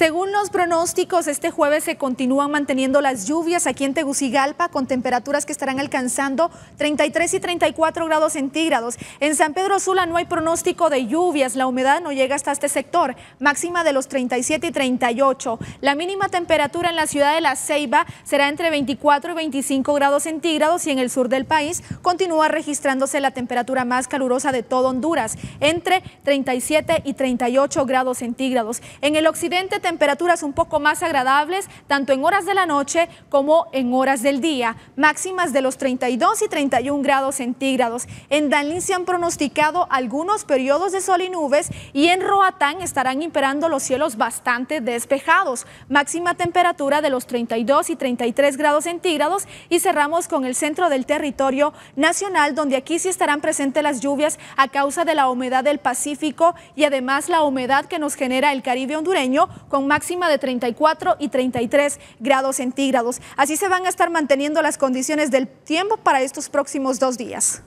Según los pronósticos, este jueves se continúan manteniendo las lluvias aquí en Tegucigalpa con temperaturas que estarán alcanzando 33 y 34 grados centígrados. En San Pedro Sula no hay pronóstico de lluvias, la humedad no llega hasta este sector, máxima de los 37 y 38. La mínima temperatura en la ciudad de La Ceiba será entre 24 y 25 grados centígrados y en el sur del país continúa registrándose la temperatura más calurosa de todo Honduras, entre 37 y 38 grados centígrados. En el occidente temperaturas un poco más agradables, tanto en horas de la noche como en horas del día, máximas de los 32 y 31 grados centígrados. En Danlin se han pronosticado algunos periodos de sol y nubes y en Roatán estarán imperando los cielos bastante despejados, máxima temperatura de los 32 y 33 grados centígrados y cerramos con el centro del territorio nacional donde aquí sí estarán presentes las lluvias a causa de la humedad del Pacífico y además la humedad que nos genera el Caribe hondureño con máxima de 34 y 33 grados centígrados. Así se van a estar manteniendo las condiciones del tiempo para estos próximos dos días.